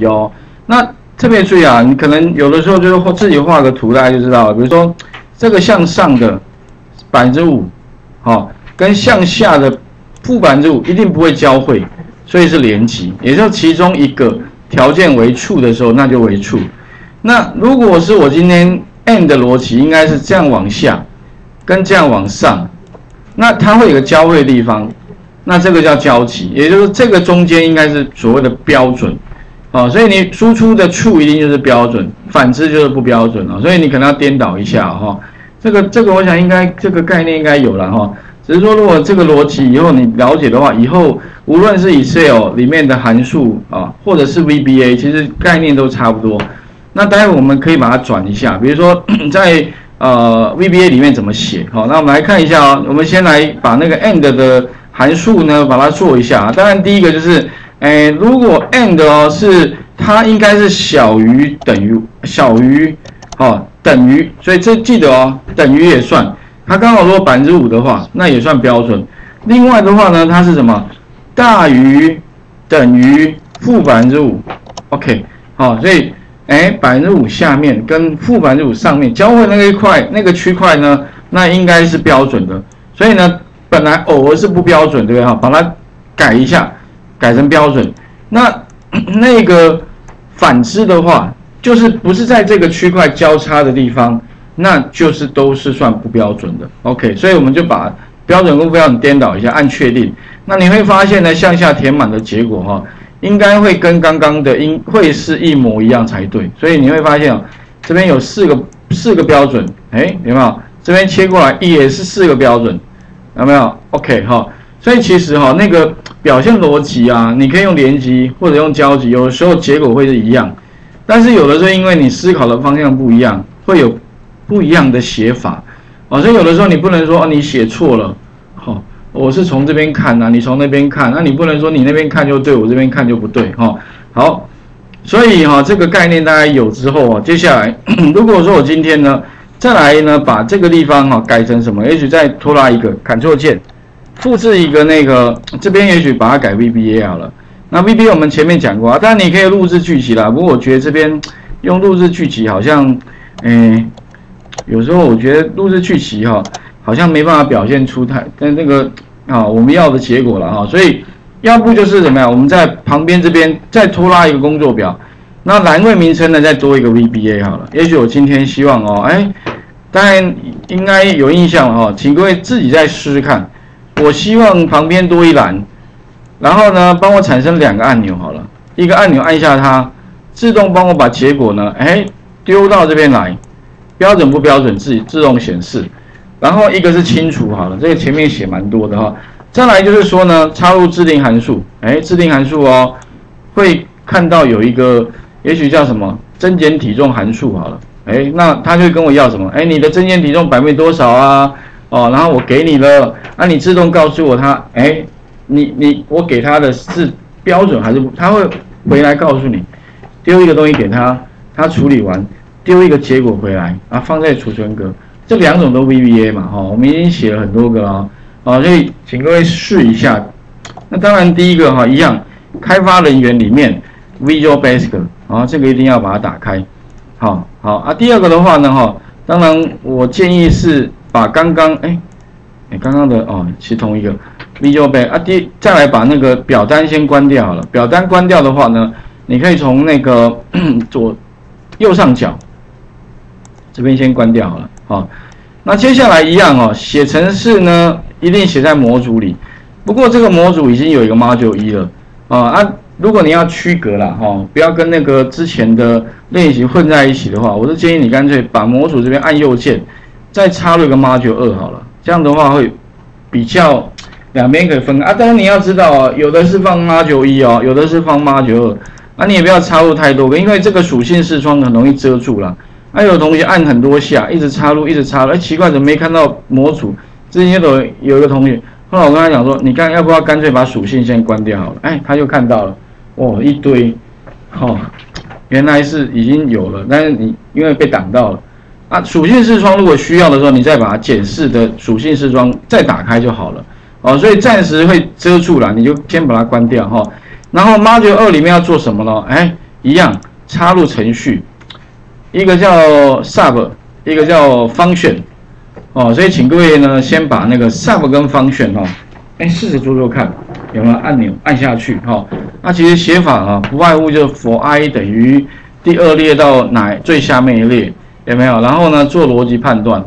辑哦。那特别注意啊，你可能有的时候就是画自己画个图，大家就知道了。比如说这个向上的百分之五，好，跟向下的负百分之五一定不会交汇，所以是连级，也就其中一个条件为处的时候，那就为处。那如果是我今天 and 的逻辑，应该是这样往下，跟这样往上，那它会有个交汇的地方，那这个叫交集，也就是这个中间应该是所谓的标准。哦，所以你输出的 true 一定就是标准，反之就是不标准了。所以你可能要颠倒一下哈。这个这个，我想应该这个概念应该有了哈。只是说，如果这个逻辑以后你了解的话，以后无论是 Excel 里面的函数啊，或者是 VBA，其实概念都差不多。那待会我们可以把它转一下，比如说 在呃 VBA 里面怎么写？好，那我们来看一下啊。我们先来把那个 and 的函数呢，把它做一下。当然，第一个就是。哎，如果 and 哦是它应该是小于等于小于哦等于，所以这记得哦等于也算。它刚好说百分之五的话，那也算标准。另外的话呢，它是什么大于等于负百分之五？OK，好，所以哎百分之五下面跟负百分之五上面交汇那一块那个区块呢，那应该是标准的。所以呢，本来偶尔是不标准，对不对？哈，把它改一下。改成标准，那 那个反之的话，就是不是在这个区块交叉的地方，那就是都是算不标准的。OK，所以我们就把标准跟不标准颠倒一下，按确定。那你会发现呢，向下填满的结果哈，应该会跟刚刚的应会是一模一样才对。所以你会发现哦，这边有四个四个标准，哎，有没有？这边切过来也是四个标准，有没有？OK 哈。所以其实哈，那个表现逻辑啊，你可以用连级或者用交集，有的时候结果会是一样，但是有的时候因为你思考的方向不一样，会有不一样的写法，哦，所以有的时候你不能说哦你写错了，好，我是从这边看呐，你从那边看，那你不能说你那边看就对，我这边看就不对，哈，好，所以哈这个概念大家有之后啊，接下来 如果说我今天呢再来呢把这个地方哈改成什么，也许再拖拉一个 Ctrl 键。复制一个那个这边也许把它改 VBA 好了。那 VBA 我们前面讲过啊，当然你可以录制剧集啦。不过我觉得这边用录制剧集好像，诶，有时候我觉得录制剧集哈，好像没办法表现出太跟那个啊我们要的结果了哈。所以要不就是怎么样，我们在旁边这边再拖拉一个工作表，那栏位名称呢再多一个 VBA 好了。也许我今天希望哦，哎，当然应该有印象了哈，请各位自己再试试看。我希望旁边多一栏，然后呢，帮我产生两个按钮好了，一个按钮按下它，自动帮我把结果呢，哎，丢到这边来，标准不标准自己自动显示，然后一个是清除好了，这个前面写蛮多的哈，再来就是说呢，插入制定函数，哎，制定函数哦，会看到有一个，也许叫什么增减体重函数好了，哎，那他就跟我要什么，哎，你的增减体重百分比多少啊？哦，然后我给你了，那你自动告诉我他，哎，你你我给他的是标准还是？他会回来告诉你，丢一个东西给他，他处理完，丢一个结果回来，啊，放在储存格，这两种都 VBA 嘛，哈，我们已经写了很多个了，啊，所以请各位试一下。那当然第一个哈一样，开发人员里面 Visual Basic，啊，这个一定要把它打开，好好啊。第二个的话呢，哈，当然我建议是。把刚刚哎，哎刚刚的哦，是同一个 Visual Basic 啊，第再来把那个表单先关掉好了。表单关掉的话呢，你可以从那个 左右上角这边先关掉好了。好，那接下来一样哦，写程式呢一定写在模组里。不过这个模组已经有一个 Module 一了啊啊，如果你要区隔了哈，不要跟那个之前的练习混在一起的话，我是建议你干脆把模组这边按右键。再插入一个 ma 九二好了，这样的话会比较两边可以分开啊。当然你要知道哦，有的是放 ma 九一哦，有的是放 Module 二，啊你也不要插入太多个，因为这个属性视窗很容易遮住了。还有同学按很多下，一直插入，一直插入，哎奇怪，怎么没看到模组？之前有有一个同学，后来我跟他讲说，你看要不要干脆把属性先关掉好了？哎，他就看到了，哦一堆，哦，原来是已经有了，但是你因为被挡到了。啊，属性视窗如果需要的时候，你再把它检视的属性视窗再打开就好了。哦，所以暂时会遮住了，你就先把它关掉哈。然后 Module 二里面要做什么呢？哎，一样插入程序，一个叫 sub，一个叫 function，哦，所以请各位呢先把那个 sub 跟 function 哦，哎，试着做做看有没有按钮按下去哈。那其实写法啊，不外乎就是 for i 等于第二列到哪最下面一列有没有？然后呢做逻辑判断，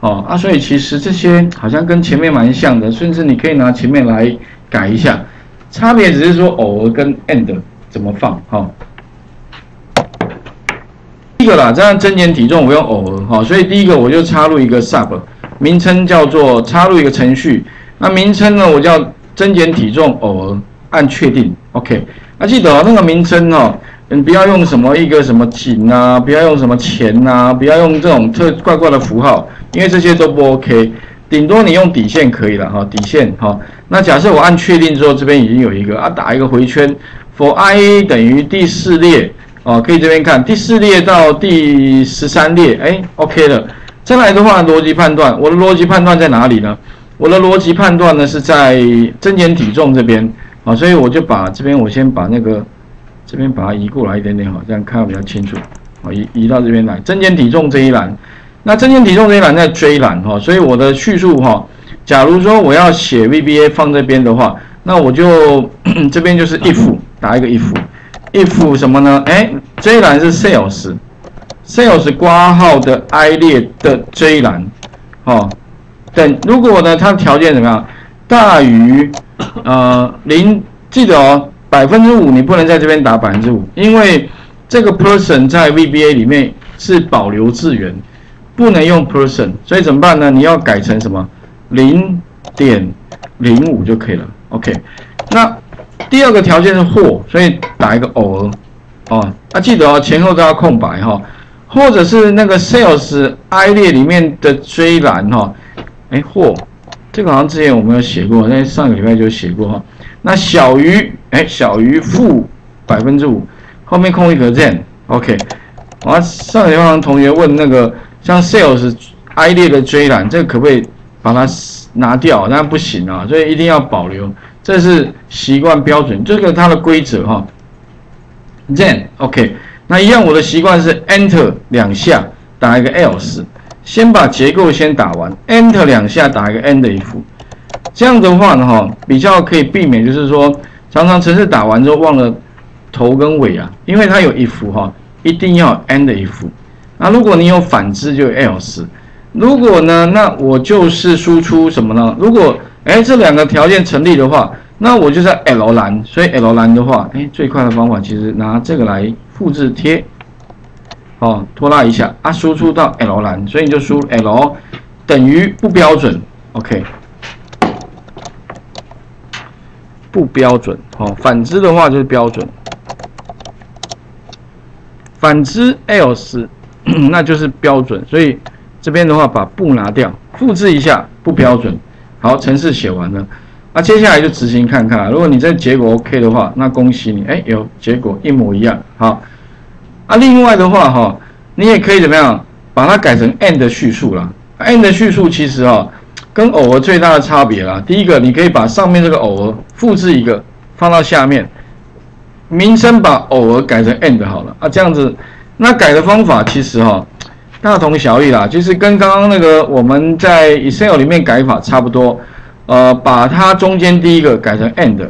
哦啊，所以其实这些好像跟前面蛮像的，甚至你可以拿前面来改一下。差别只是说偶尔跟 and 怎么放哈。第一个啦，这样增减体重我用偶尔哈，所以第一个我就插入一个 sub，名称叫做插入一个程序，那名称呢我叫增减体重偶尔，按确定 OK。那记得，那个名称哦，你不要用什么一个什么井啊，不要用什么钱啊，不要用这种特怪怪的符号，因为这些都不 OK。顶多你用底线可以了哈，底线哈。那假设我按确定之后，这边已经有一个啊，打一个回圈，for i 等于第四列哦，可以这边看第四列到第十三列，哎，OK 了。再来的话，逻辑判断，我的逻辑判断在哪里呢？我的逻辑判断呢是在增减体重这边啊，所以我就把这边我先把那个这边把它移过来一点点哈，这样看比较清楚啊，移移到这边来，增减体重这一栏。那增减体重这一栏在追栏哈，所以我的叙述哈，假如说我要写 VBA 放这边的话，那我就 这边就是 if 打一个 if，if 什么呢？哎，这一栏是 sales，sales 挂号的 i 列的这一栏，哦，等如果呢它条件怎么样？大于呃零，记得哦，百分之五你不能在这边打百分之五，因为这个 person 在 VBA 里面是保留字源。不能用 person，所以怎么办呢？你要改成什么？零点零五就可以了。OK，那第二个条件是或，所以打一个偶尔哦。啊，记得哦，前后都要空白哈。或者是那个 sales i 列里面的追栏哈。哎，或这个好像之前我们有写过，在上个礼拜就写过哈。那小于哎小于负百分之五，后面空一格 then。OK，我上个礼拜同学问那个。像 sales i 列的追栏，这个可不可以把它拿掉？那不行啊，所以一定要保留，这是习惯标准，这个它的规则哈。Then OK，那一样我的习惯是 Enter 两下打一个 else，先把结构先打完，Enter 两下打一个 end if，这样的话呢哈，比较可以避免就是说常常程式打完之后忘了头跟尾啊，因为它有 if 哈，一定要 end if。那如果你有反之，就 else。如果呢，那我就是输出什么呢？如果哎这两个条件成立的话，那我就在 L 栏。所以 L 栏的话，哎，最快的方法其实拿这个来复制贴，哦，拖拉一下啊，输出到 L 栏。所以你就输 L 等于不标准，OK，不标准。哦，反之的话就是标准，反之 else。那就是标准，所以这边的话把不拿掉，复制一下不标准。好，程式写完了，那接下来就执行看看。如果你这结果 OK 的话，那恭喜你，哎，有结果一模一样。好，啊，另外的话哈，你也可以怎么样，把它改成 end 叙述啦。end 叙述其实哈，跟偶尔最大的差别啦，第一个你可以把上面这个偶尔复制一个放到下面，名称把偶尔改成 and 好了啊，这样子。那改的方法其实哈大同小异啦，就是跟刚刚那个我们在 Excel 里面改法差不多，呃，把它中间第一个改成 and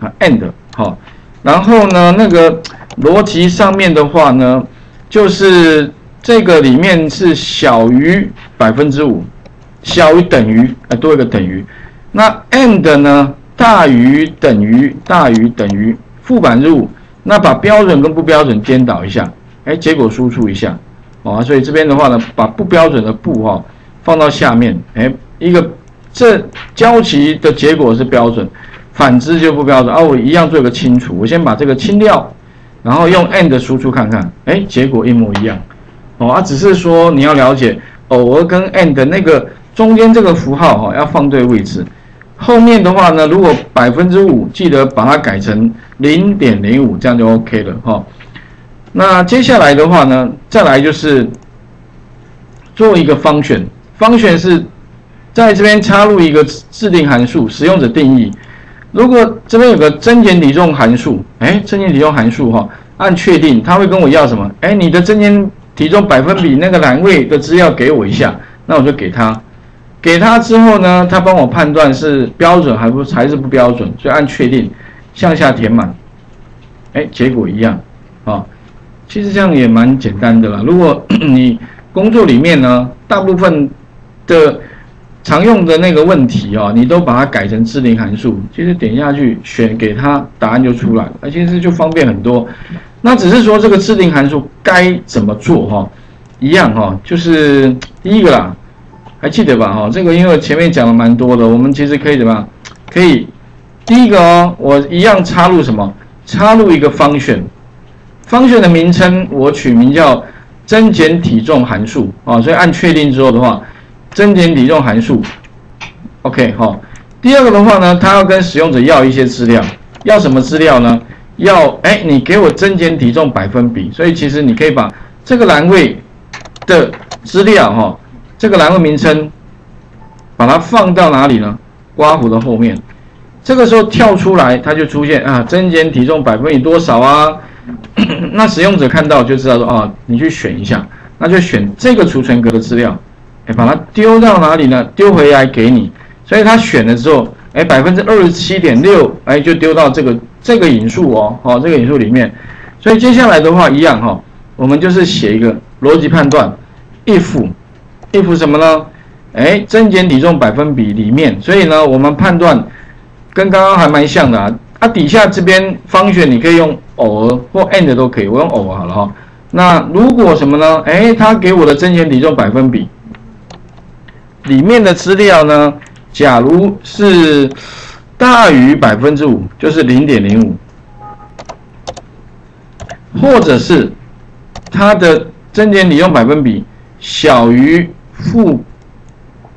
啊 and 好，然后呢那个逻辑上面的话呢，就是这个里面是小于百分之五，小于等于啊多一个等于，那 and 呢大于等于大于等于负百分之五，那把标准跟不标准颠倒一下。哎，结果输出一下，哦，所以这边的话呢，把不标准的不哈放到下面，哎，一个这交集的结果是标准，反之就不标准啊。我一样做一个清除，我先把这个清掉，然后用 and 输出看看，哎，结果一模一样，哦，啊，只是说你要了解偶尔跟 and 那个中间这个符号哈要放对位置，后面的话呢，如果百分之五，记得把它改成零点零五，这样就 OK 了哈。那接下来的话呢，再来就是做一个方选，方选是在这边插入一个自定函数，使用者定义。如果这边有个增减体重函数，哎，增减体重函数哈，按确定，他会跟我要什么？哎，你的增减体重百分比那个栏位的资料给我一下，那我就给他。给他之后呢，他帮我判断是标准还不还是不标准，就按确定，向下填满。哎，结果一样啊。其实这样也蛮简单的啦。如果 你工作里面呢，大部分的常用的那个问题啊，你都把它改成自定函数，其实点下去选给他，答案就出来了，而其实就方便很多。那只是说这个自定函数该怎么做哈？一样哈，就是第一个啦，还记得吧哈？这个因为前面讲了蛮多的，我们其实可以怎么样？可以第一个哦，我一样插入什么？插入一个方选。方选的名称我取名叫增减体重函数啊，所以按确定之后的话，增减体重函数，OK 哈。第二个的话呢，它要跟使用者要一些资料，要什么资料呢？要哎，你给我增减体重百分比，所以其实你可以把这个栏位的资料哈，这个栏位名称把它放到哪里呢？刮胡的后面，这个时候跳出来，它就出现啊，增减体重百分比多少啊？那使用者看到就知道说啊，你去选一下，那就选这个储存格的资料，哎，把它丢到哪里呢？丢回来给你。所以他选了之后，哎，百分之二十七点六，哎，就丢到这个这个引数哦，哦，这个引数里面。所以接下来的话一样哈，我们就是写一个逻辑判断，if if 什么呢？哎，增减体重百分比里面，所以呢，我们判断跟刚刚还蛮像的啊。啊，底下这边方选你可以用。偶尔或 and 都可以，我用偶好了哈。那如果什么呢？哎，他给我的增减体重百分比里面的资料呢？假如是大于百分之五，就是零点零五，或者是它的增减体重百分比小于负，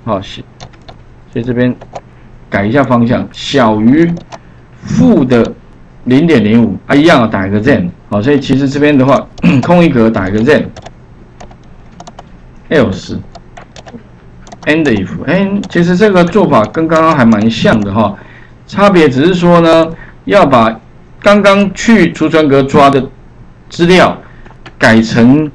好，所以这边改一下方向，小于负的。零点零五啊，一样，打一个 then，好，所以其实这边的话，空一格打一个 then，else，end if，哎，其实这个做法跟刚刚还蛮像的哈，差别只是说呢，要把刚刚去储存格抓的资料改成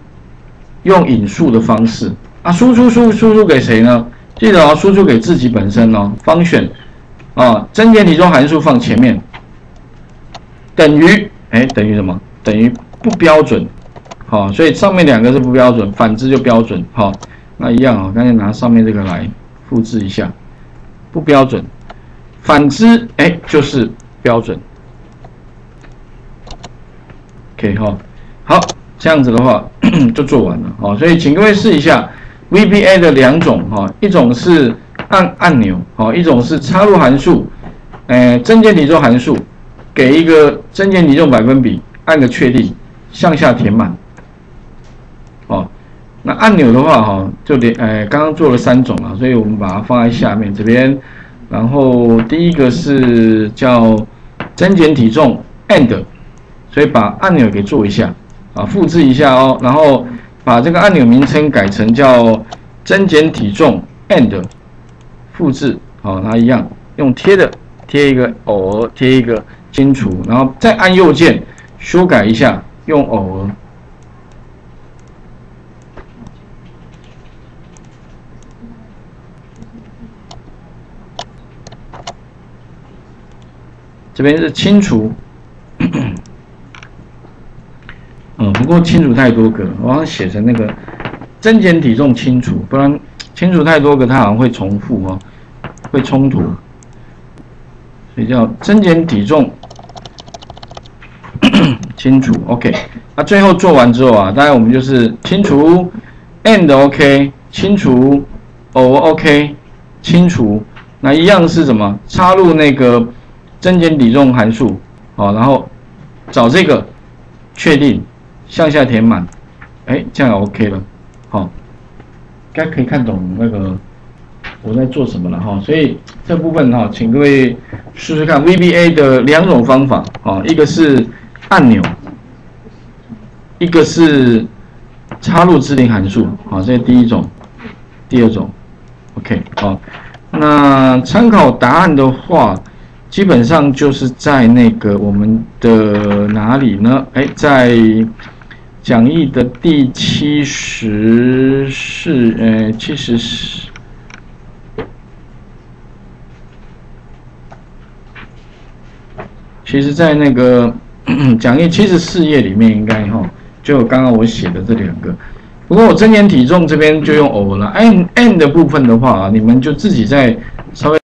用引数的方式啊，输出输输出给谁呢？记得哦，输出给自己本身哦，方选啊，增减体重函数放前面。等于哎，等于什么？等于不标准，好，所以上面两个是不标准，反之就标准，好，那一样啊，刚才拿上面这个来复制一下，不标准，反之哎就是标准，OK 哈，好，这样子的话 就做完了，好，所以请各位试一下 VBA 的两种哈，一种是按按钮，好，一种是插入函数，哎，增减体重函数。给一个增减体重百分比，按个确定，向下填满。哦，那按钮的话，哈，就连，哎，刚刚做了三种啊，所以我们把它放在下面这边。然后第一个是叫增减体重 and，所以把按钮给做一下，啊，复制一下哦，然后把这个按钮名称改成叫增减体重 and，复制，好，它一样用贴的贴一个偶尔贴一个。清除，然后再按右键修改一下，用偶尔。这边是清除，嗯，不过清除太多个，我好像写成那个增减体重清除，不然清除太多个，它好像会重复哦，会冲突，所以叫增减体重。清除，OK，那最后做完之后啊，当然我们就是清除，and OK，清除，O OK，清除，那一样是什么？插入那个增减体重函数，好，然后找这个，确定，向下填满，哎，这样 OK 了，好，该可以看懂那个我在做什么了哈，所以这部分哈，请各位试试看 VBA 的两种方法啊，一个是。按钮，一个是插入自定函数，好，这是第一种，第二种，OK，好，那参考答案的话，基本上就是在那个我们的哪里呢？哎，在讲义的第七十四，呃，七十四，其实，在那个 讲义七十四页里面，应该哈，就刚刚我写的这两个。不过我增减体重这边就用偶了，n n 的部分的话啊，你们就自己再稍微。